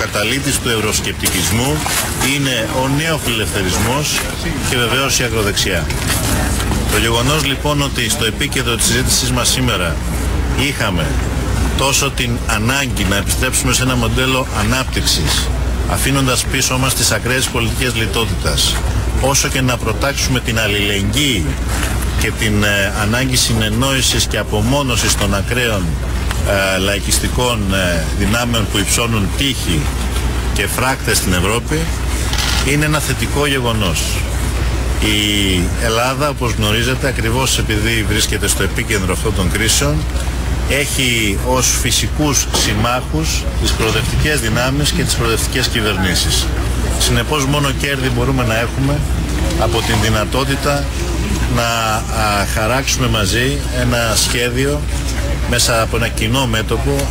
καταλήτης του ευρωσκεπτικισμού είναι ο νεοφιλελευθερισμός και βεβαίως η αγροδεξιά. Το γεγονός λοιπόν ότι στο επίκεντρο της συζήτησής μας σήμερα είχαμε τόσο την ανάγκη να επιστρέψουμε σε ένα μοντέλο ανάπτυξης αφήνοντας πίσω μας τις ακραίες πολιτικές λιτότητας όσο και να προτάξουμε την αλληλεγγύη και την ε, ανάγκη συνεννόησης και απομόνωσης των ακραίων ε, λαϊκιστικών ε, δυνάμεων που υψώνουν τύχη και φράκτες στην Ευρώπη είναι ένα θετικό γεγονός. Η Ελλάδα, όπως γνωρίζετε, ακριβώς επειδή βρίσκεται στο επίκεντρο αυτών των κρίσεων, έχει ως φυσικούς συμμάχους τις προοδευτικές δυνάμεις και τις προοδευτικές κυβερνήσεις. Συνεπώς μόνο κέρδη μπορούμε να έχουμε από την δυνατότητα να χαράξουμε μαζί ένα σχέδιο μέσα από ένα κοινό μέτωπο